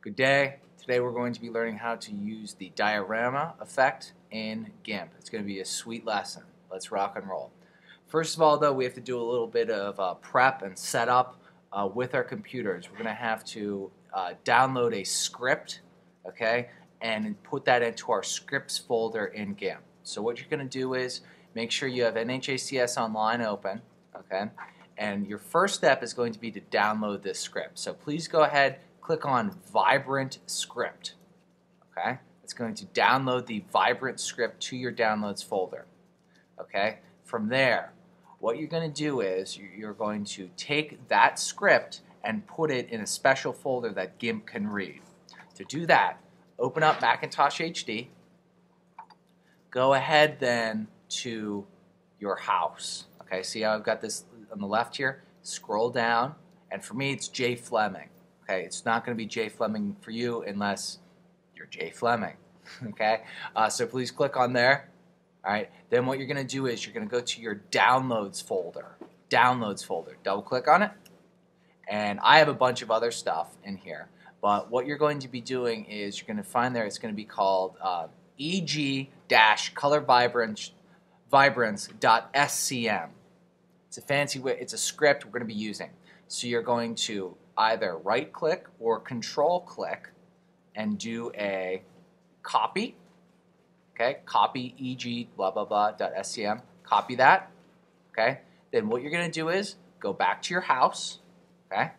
Good day. Today we're going to be learning how to use the diorama effect in GIMP. It's going to be a sweet lesson. Let's rock and roll. First of all though we have to do a little bit of uh, prep and setup uh, with our computers. We're going to have to uh, download a script okay and put that into our scripts folder in GIMP. So what you're going to do is make sure you have NHACS Online open okay and your first step is going to be to download this script. So please go ahead click on Vibrant Script. Okay, it's going to download the Vibrant script to your downloads folder. Okay, from there, what you're going to do is you're going to take that script and put it in a special folder that GIMP can read. To do that, open up Macintosh HD. Go ahead then to your house. Okay, see how I've got this on the left here? Scroll down, and for me it's Jay Fleming. Okay, it's not going to be Jay Fleming for you unless you're Jay Fleming. okay, uh, so please click on there. All right, then what you're going to do is you're going to go to your downloads folder. Downloads folder. Double click on it. And I have a bunch of other stuff in here. But what you're going to be doing is you're going to find there, it's going to be called uh, eg-color vibrance, vibrance.scm. It's a fancy way, it's a script we're going to be using. So you're going to either right click or control click and do a copy. Okay, copy eg blah blah blah dot scm. Copy that. Okay, then what you're going to do is go back to your house. Okay,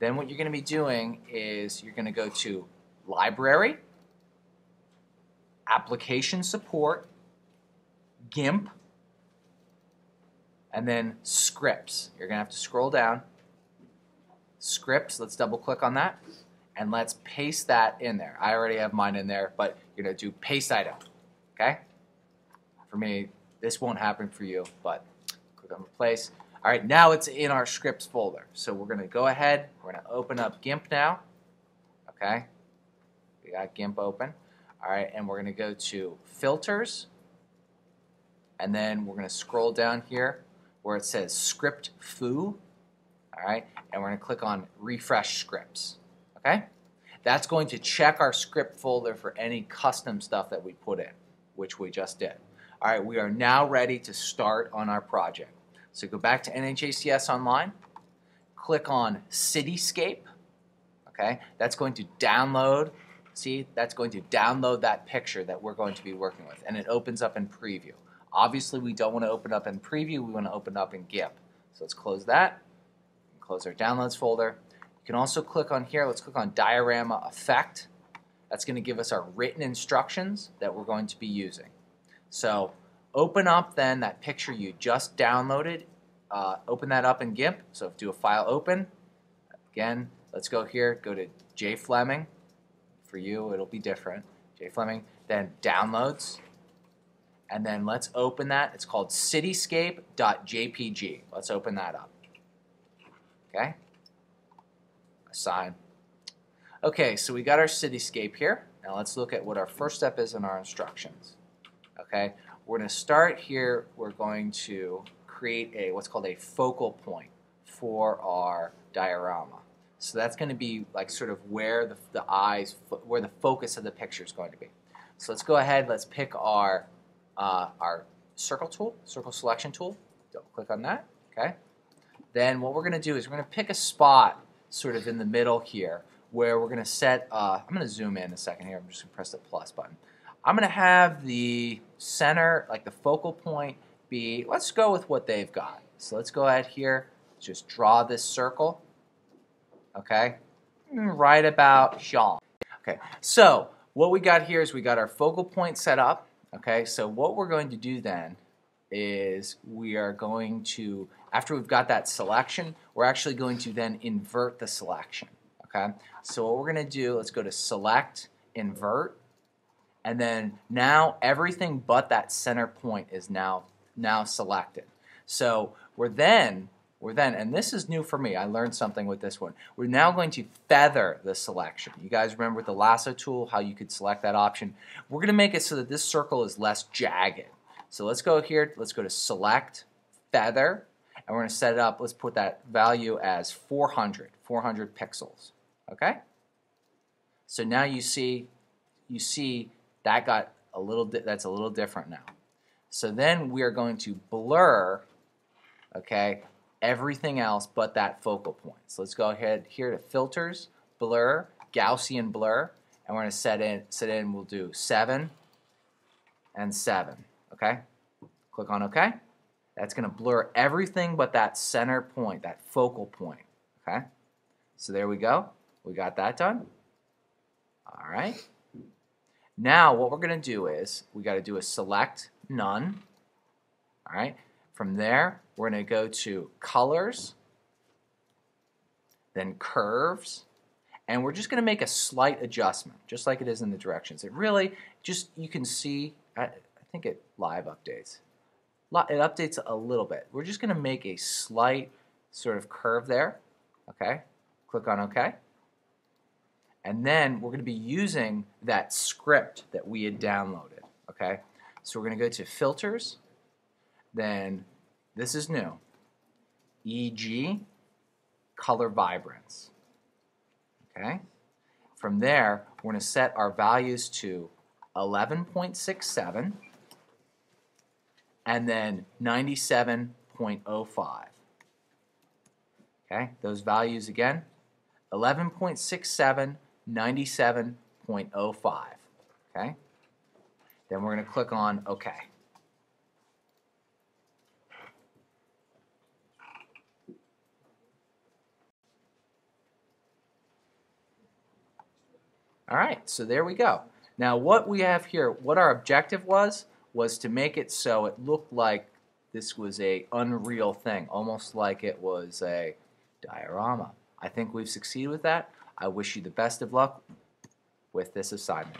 then what you're going to be doing is you're going to go to library, application support, GIMP, and then scripts. You're going to have to scroll down scripts. Let's double click on that and let's paste that in there. I already have mine in there, but you're to do paste item. Okay? For me, this won't happen for you, but click on replace. All right, now it's in our scripts folder. So we're going to go ahead. We're to open up GIMP now. Okay? We got GIMP open. All right, and we're going to go to filters. And then we're going to scroll down here where it says Script-Fu all right? And we're going to click on refresh scripts, okay? That's going to check our script folder for any custom stuff that we put in, which we just did. All right, we are now ready to start on our project. So go back to NHACS Online, click on Cityscape, okay? That's going to download, see, that's going to download that picture that we're going to be working with, and it opens up in preview. Obviously, we don't want to open up in preview, we want to open up in GIMP. So let's close that close our downloads folder. You can also click on here, let's click on diorama effect. That's going to give us our written instructions that we're going to be using. So open up then that picture you just downloaded, uh, open that up in GIMP. So do a file open. Again, let's go here, go to J Fleming. For you, it'll be different. J Fleming. Then downloads. And then let's open that. It's called cityscape.jpg. Let's open that up. Okay? Assign. Okay, so we got our cityscape here. Now let's look at what our first step is in our instructions. Okay, we're going to start here. We're going to create a what's called a focal point for our diorama. So that's going to be like sort of where the, the eyes, where the focus of the picture is going to be. So let's go ahead. Let's pick our uh, our circle tool, circle selection tool. Double click on that. Okay then what we're going to do is we're going to pick a spot sort of in the middle here where we're going to set, uh, I'm going to zoom in a second here, I'm just going to press the plus button. I'm going to have the center, like the focal point, be, let's go with what they've got. So let's go ahead here, just draw this circle, okay, right about Jean. Okay, so what we got here is we got our focal point set up, okay, so what we're going to do then is we are going to, after we've got that selection, we're actually going to then invert the selection. Okay, so what we're going to do, let's go to select, invert, and then now everything but that center point is now now selected. So we're then we're then, and this is new for me, I learned something with this one. We're now going to feather the selection. You guys remember with the lasso tool, how you could select that option? We're going to make it so that this circle is less jagged. So let's go here, let's go to select, feather, and we're going to set it up, let's put that value as 400, 400 pixels, okay? So now you see, you see that got a little, that's a little different now. So then we are going to blur, okay, everything else but that focal point. So let's go ahead here to filters, blur, Gaussian blur, and we're going to set in, set in, we'll do 7 and 7, okay? Click on OK. That's going to blur everything but that center point, that focal point, okay? So there we go. We got that done. All right. Now what we're going to do is we got to do a select none. All right. From there, we're going to go to colors, then curves, and we're just going to make a slight adjustment, just like it is in the directions. It really just you can see. Uh, I, think it live updates. It updates a little bit. We're just going to make a slight sort of curve there. Okay. Click on OK. And then we're going to be using that script that we had downloaded. Okay. So we're going to go to filters. Then this is new. EG color vibrance. Okay? From there, we're going to set our values to 11.67 and then 97.05. Okay? Those values again 11.67, 97.05. Okay? Then we're going to click on OK. All right, so there we go. Now what we have here, what our objective was, was to make it so it looked like this was a unreal thing, almost like it was a diorama. I think we've succeeded with that. I wish you the best of luck with this assignment.